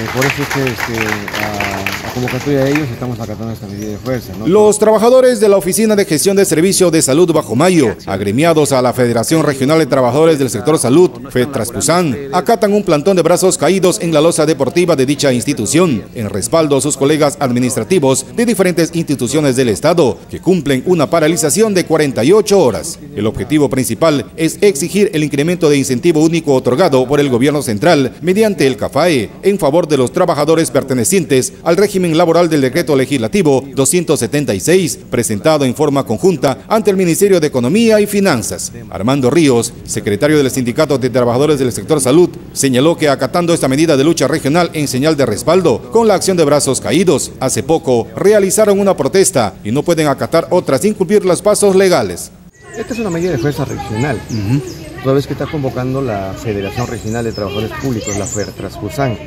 Eh, por eso es que este, a, convocatoria de ellos estamos acatando esta medida de fuerza. Los trabajadores de la Oficina de Gestión de Servicio de Salud Bajo Mayo, agremiados a la Federación Regional de Trabajadores del Sector Salud, FEDTRASPUSAN, acatan un plantón de brazos caídos en la losa deportiva de dicha institución, en respaldo a sus colegas administrativos de diferentes instituciones del Estado, que cumplen una paralización de 48 horas. El objetivo principal es exigir el incremento de incentivo único otorgado por el gobierno central mediante el CAFAE en favor de los trabajadores pertenecientes al régimen laboral del decreto legislativo 276, presentado en forma conjunta ante el Ministerio de Economía y Finanzas. Armando Ríos, secretario del Sindicato de Trabajadores del Sector Salud, señaló que acatando esta medida de lucha regional en señal de respaldo con la acción de brazos caídos, hace poco realizaron una protesta y no pueden acatar otras sin cumplir los pasos legales. Esta es una medida de fuerza regional. Uh -huh. Toda vez que está convocando la Federación Regional de Trabajadores Públicos, la FERTRASPUSAN,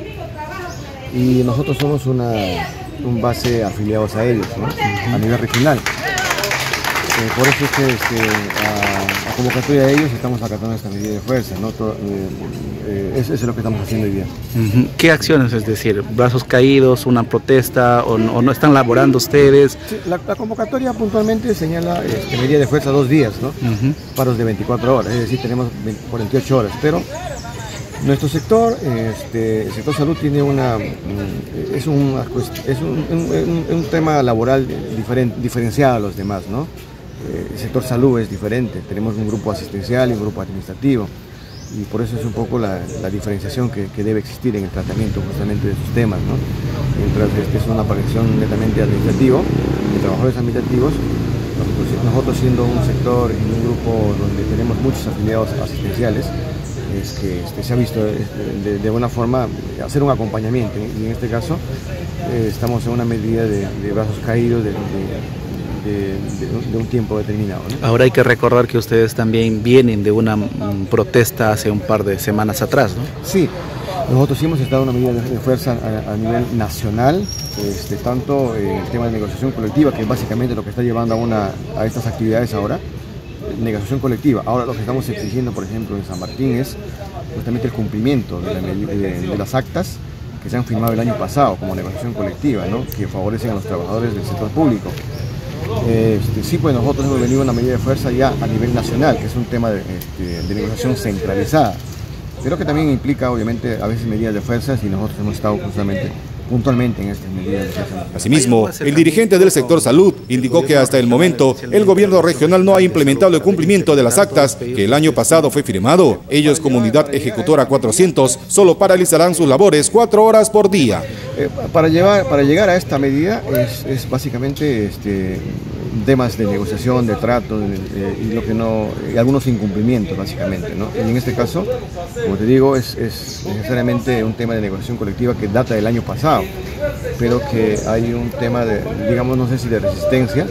y nosotros somos una, un base afiliados a ellos, ¿no? a nivel regional. Eh, por eso es que este, a, a, convocatoria de ellos estamos acatando esta medida de fuerza, ¿no? Todo, eh, eh, eso, es lo que estamos haciendo hoy día. ¿Qué acciones, es decir, brazos caídos, una protesta o no, o no están laborando ustedes? Sí, la, la, convocatoria puntualmente señala este, medida de fuerza dos días, ¿no? Uh -huh. Paros de 24 horas, es decir, tenemos 20, 48 horas, pero nuestro sector, este, el sector salud tiene una, es, un, es un, un, un tema laboral diferen, diferenciado a los demás, ¿no? El sector salud es diferente, tenemos un grupo asistencial y un grupo administrativo y por eso es un poco la, la diferenciación que, que, debe existir en el tratamiento justamente de esos temas, ¿no? Mientras este es una aparición netamente administrativo, de trabajadores administrativos, nosotros siendo un sector y un grupo donde tenemos muchos afiliados asistenciales, es que este, se ha visto de, de, de, forma hacer un acompañamiento y en este caso eh, estamos en una medida de, de brazos caídos, de, de, de, un tiempo determinado. ¿no? Ahora hay que recordar que ustedes también vienen de una um, protesta hace un par de semanas atrás, ¿no? Sí, nosotros sí hemos estado en una medida de fuerza a, a nivel nacional, este, tanto eh, el tema de negociación colectiva, que es básicamente lo que está llevando a, una, a estas actividades ahora, negociación colectiva. Ahora lo que estamos exigiendo, por ejemplo, en San Martín es justamente el cumplimiento de, de las actas que se han firmado el año pasado como negociación colectiva, ¿no? que favorecen a los trabajadores del sector público. Este, sí, pues nosotros hemos venido una medida de fuerza ya a nivel nacional, que es un tema este, de negociación centralizada, pero que también implica obviamente a veces medidas de fuerza y nosotros hemos estado justamente puntualmente en estas medidas. Asimismo, el dirigente del sector salud indicó que hasta el momento el gobierno regional no ha implementado el cumplimiento de las actas que el año pasado fue firmado. Ellos, comunidad ejecutora 400, solo paralizarán sus labores cuatro horas por día. Eh, para, llevar, para llegar a esta medida es, es básicamente este, temas de negociación, de trato de, y lo que no, y algunos incumplimientos básicamente, ¿no? Y en este caso, como te digo, es, es, necesariamente un tema de negociación colectiva que data del año pasado, pero que hay un tema de, digamos, no sé si de resistencia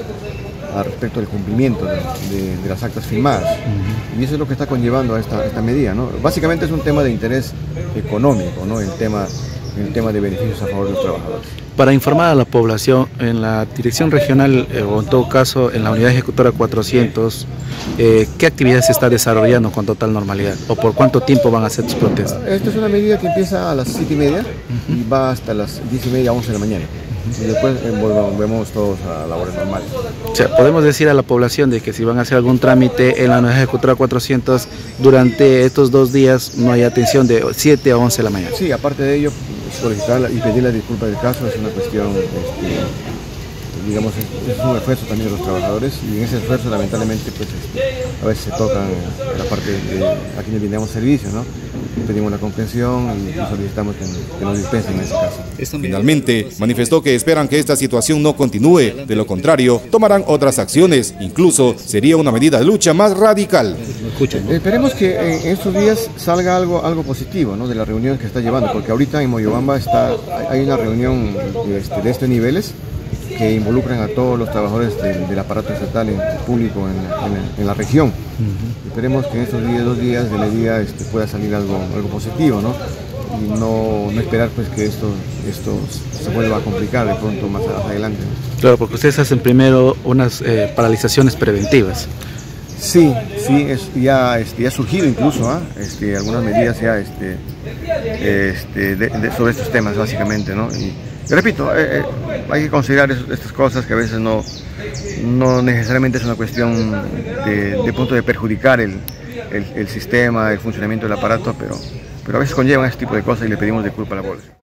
al respecto del cumplimiento de, de las actas firmadas. Uh -huh. Y eso es lo que está conllevando a esta, esta medida, ¿no? Básicamente es un tema de interés económico, ¿no? El tema el tema de beneficios a favor de los trabajadores. Para informar a la población, en la dirección regional, eh, o en todo caso en la unidad ejecutora 400, eh, ¿qué actividades se está desarrollando con total normalidad? ¿O por cuánto tiempo van a hacer sus protestas? Esta es una medida que empieza a las 7 y media uh -huh. y va hasta las 10 y media, 11 de la mañana. Y después eh, volvemos todos a labores normales. O sea, podemos decir a la población de que si van a hacer algún trámite en la unidad ejecutora 400, durante estos dos días no hay atención de 7 a 11 de la mañana. Sí, aparte de ello, y pedir la disculpa del caso es una cuestión, este, digamos, es, un esfuerzo también de los trabajadores y en ese esfuerzo lamentablemente pues este, a veces se tocan la parte de a quienes brindamos servicio, ¿no? Pedimos la comprensión y solicitamos que, que nos dispensen en ese caso. Finalmente, manifestó que esperan que esta situación no continúe, de lo contrario, tomarán otras acciones, incluso sería una medida de lucha más radical. Esperemos que en estos días salga algo, algo positivo ¿no? de las reuniones que está llevando, porque ahorita en Moyobamba está, hay una reunión este, de estos niveles que involucran a todos los trabajadores del, del aparato estatal en, público en, en, en la región. Uh -huh. Esperemos que en estos días, dos días de medida este, pueda salir algo, algo positivo, ¿no? Y no, no esperar pues que esto, esto se vuelva a complicar de pronto más adelante. Claro, porque ustedes hacen primero unas eh, paralizaciones preventivas. Sí, sí, es, ya, este, ha surgido incluso ¿ah? este, algunas medidas ya este, este, sobre estos temas básicamente, ¿no? Y, repito, eh, eh, hay que considerar estas cosas que a veces no, no necesariamente es una cuestión de, punto de perjudicar el, el, sistema, el funcionamiento del aparato, pero, pero a veces conllevan este tipo de cosas y le pedimos disculpas a la población.